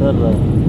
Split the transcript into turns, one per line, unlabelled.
车子